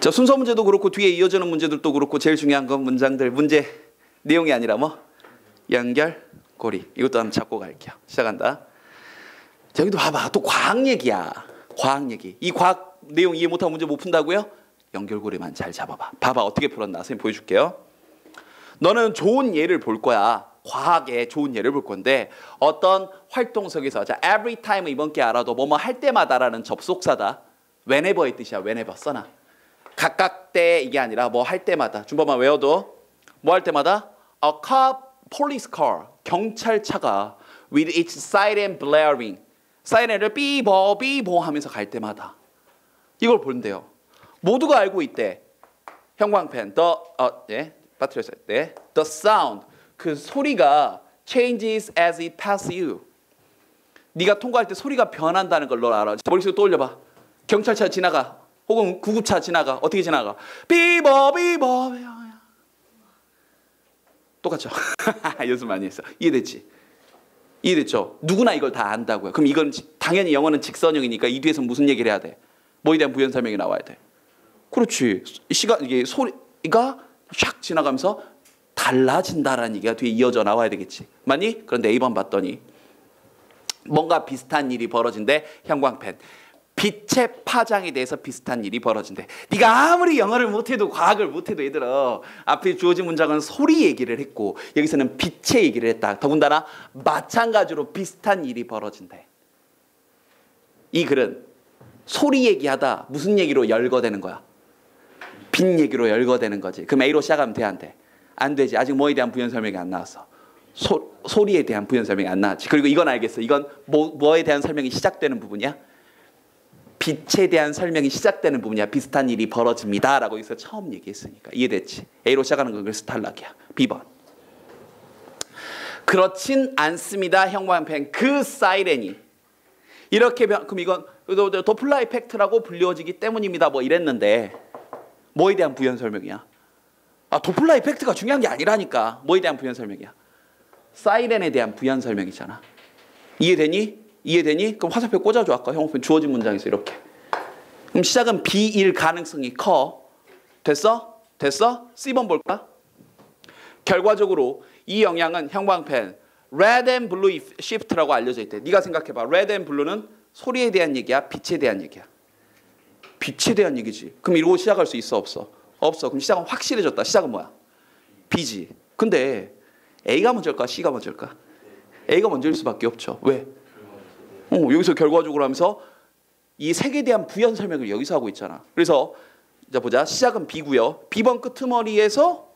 자 순서 문제도 그렇고 뒤에 이어지는 문제들도 그렇고 제일 중요한 건 문장들 문제 내용이 아니라 뭐 연결 고리 이것도 한번 잡고 갈게요. 시작한다. 자, 여기도 봐봐 또 과학 얘기야. 과학 얘기. 이 과학 내용 이해 못하면 문제 못 푼다고요? 연결고리만 잘 잡아봐. 봐봐 어떻게 풀었나 선생님 보여줄게요. 너는 좋은 예를 볼 거야. 과학의 좋은 예를 볼 건데 어떤 활동 속에서 자 every time 이번 게 알아도 뭐뭐 할 때마다라는 접속사다. whenever의 뜻이야. whenever 써놔. 각각 때 이게 아니라 뭐 할 때마다 준범만 외워도 뭐 할 때마다 a cop police car 경찰차가 with its siren blaring 사이렌을 삐보 삐보 하면서 갈 때마다 이걸 본대요. 모두가 알고 있대. 형광펜 the 어, 네, 빠뜨렸어요. 네. the sound 그 소리가 changes as it passes you. 네가 통과할 때 소리가 변한다는 걸너 알아. 머릿속에 떠올려 봐. 경찰차 지나가. 혹은 구급차 지나가. 어떻게 지나가? 삐버 삐버. 똑같죠? 연습 많이 했어. 이해됐지? 이해됐죠? 누구나 이걸 다 안다고요. 그럼 이건 당연히 영어는 직선형이니까 이 뒤에서 무슨 얘기를 해야 돼? 뭐에 대한 부연 설명이 나와야 돼. 그렇지. 시간 이게 소리가 샥 지나가면서 달라진다라는 얘기가 뒤에 이어져 나와야 되겠지. 맞니? 그런데 A번 봤더니 뭔가 비슷한 일이 벌어진대. 형광펜. 빛의 파장에 대해서 비슷한 일이 벌어진대. 네가 아무리 영어를 못해도 과학을 못해도 얘들아 앞에 주어진 문장은 소리 얘기를 했고 여기서는 빛의 얘기를 했다. 더군다나 마찬가지로 비슷한 일이 벌어진대. 이 글은 소리 얘기하다 무슨 얘기로 열거되는 거야? 빛 얘기로 열거되는 거지. 그럼 A로 시작하면 돼, 안 돼? 안 되지. 아직 뭐에 대한 부연 설명이 안 나왔어. 소, 소리에 대한 부연 설명이 안 나왔지. 그리고 이건 알겠어. 이건 뭐, 뭐에 대한 설명이 시작되는 부분이야? 빛에 대한 설명이 시작되는 부분이야. 비슷한 일이 벌어집니다. 라고 여기서 처음 얘기했으니까. 이해됐지? A로 시작하는 건 그래서 탈락이야. B번. 그렇진 않습니다. 형광펜. 그 사이렌이. 이렇게, 그럼 이건 도플라 이펙트라고 불려지기 때문입니다. 뭐 이랬는데, 뭐에 대한 부연 설명이야? 아, 도플라 이펙트가 중요한 게 아니라니까. 뭐에 대한 부연 설명이야? 사이렌에 대한 부연 설명이잖아. 이해되니? 이해되니? 그럼 화살표 꽂아줘. 아까 형호편 주어진 문장에서 이렇게. 그럼 시작은 B일 가능성이 커. 됐어? 됐어? C번 볼까? 결과적으로 이 영향은 형광펜 red and blue shift라고 알려져 있대. 네가 생각해봐. red and blue는 소리에 대한 얘기야? 빛에 대한 얘기야? 빛에 대한 얘기지. 그럼 이러고 시작할 수 있어? 없어? 없어. 그럼 시작은 확실해졌다. 시작은 뭐야? B지. 근데 A가 먼저일까? C가 먼저일까? A가 먼저일 수밖에 없죠. 왜? 어, 여기서 결과적으로 하면서 이 색에 대한 부연 설명을 여기서 하고 있잖아. 그래서 자 보자. 시작은 B고요. B번 끄트머리에서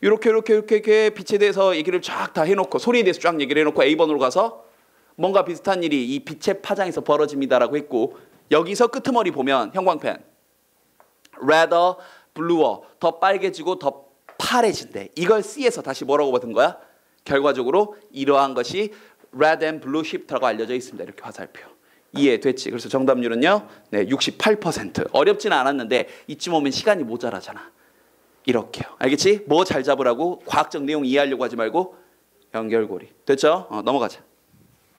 이렇게 이렇게 이렇게 이렇게 빛에 대해서 얘기를 쫙 다 해놓고 소리에 대해서 쫙 얘기를 해놓고 A번으로 가서 뭔가 비슷한 일이 이 빛의 파장에서 벌어집니다라고 했고 여기서 끄트머리 보면 형광펜 rather bluer 더 빨개지고 더 파래진대. 이걸 C에서 다시 뭐라고 받은 거야? 결과적으로 이러한 것이 red and blue shift라고 알려져 있습니다. 이렇게 화살표. 이해됐지? 그래서 정답률은요. 네, 68%. 어렵지는 않았는데 이쯤 오면 시간이 모자라잖아. 이렇게요. 알겠지? 뭐 잘 잡으라고 과학적 내용 이해하려고 하지 말고 연결고리. 됐죠? 어, 넘어가자.